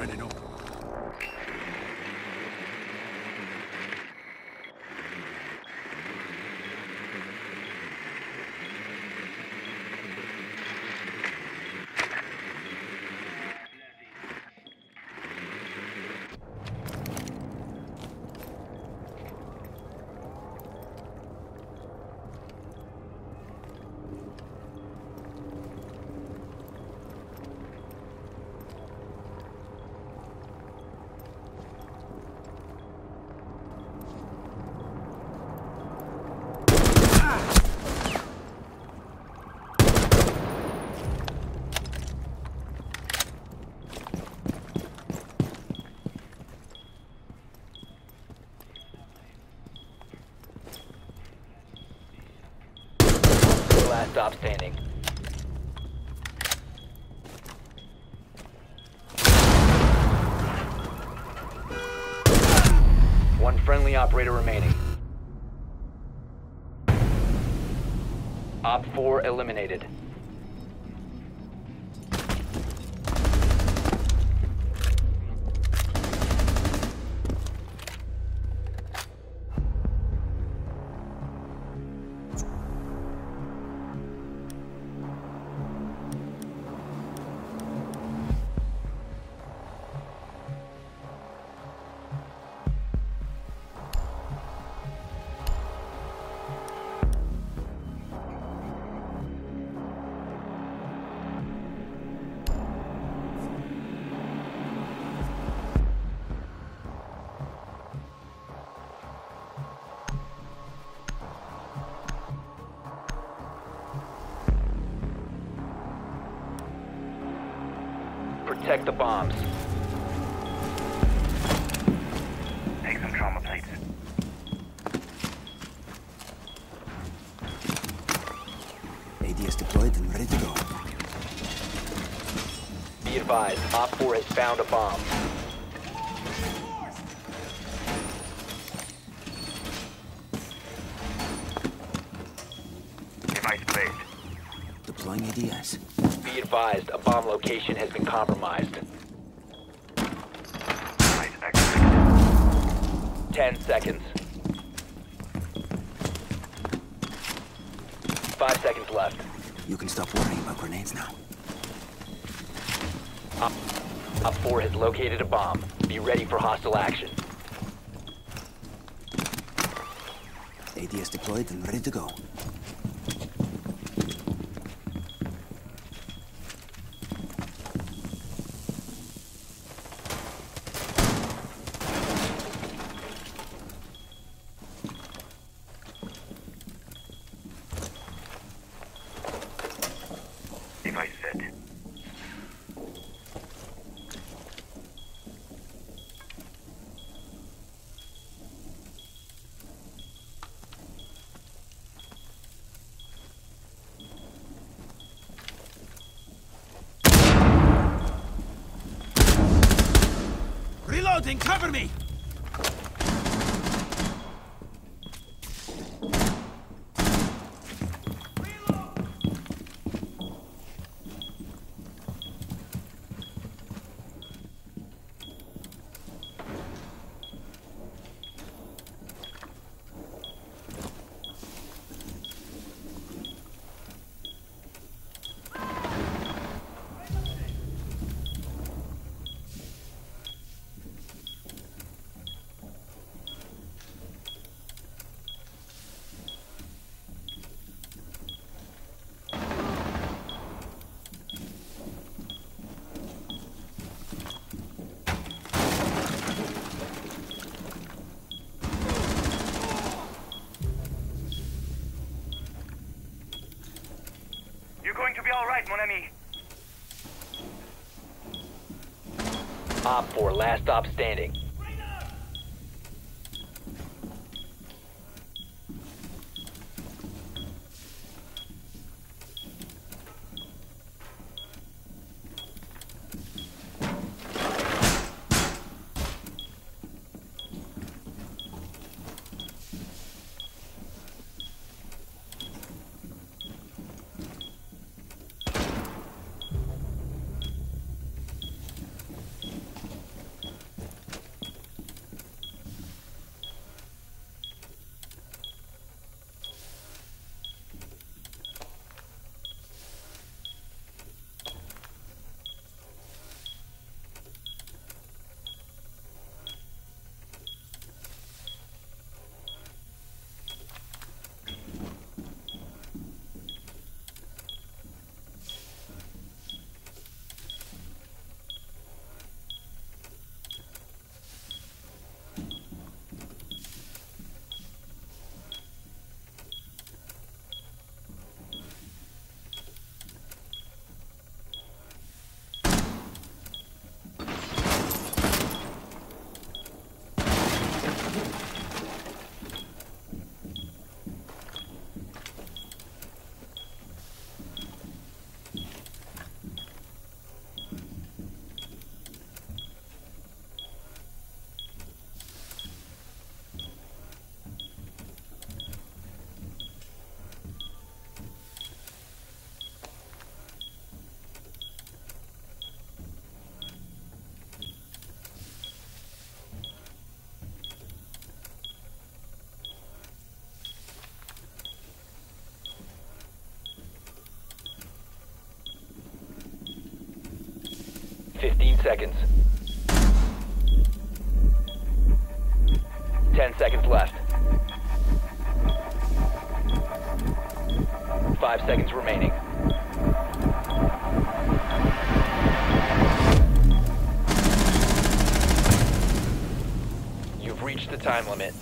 Opening Last stop standing. One friendly operator remaining. Op 4 eliminated. Protect the bombs. Take some trauma plates. ADS deployed and ready to go. Be advised, Op 4 has found a bomb. Device placed. Deploying ADS. Be advised, a bomb location has been compromised. 10 seconds. 5 seconds left. You can stop worrying about grenades now. Op, Op 4 has located a bomb. Be ready for hostile action. AD ADS deployed and ready to go. Reloading, cover me! Be alright, mon ami. Op 4, last stop standing. 15 seconds. 10 seconds left. 5 seconds remaining. You've reached the time limit.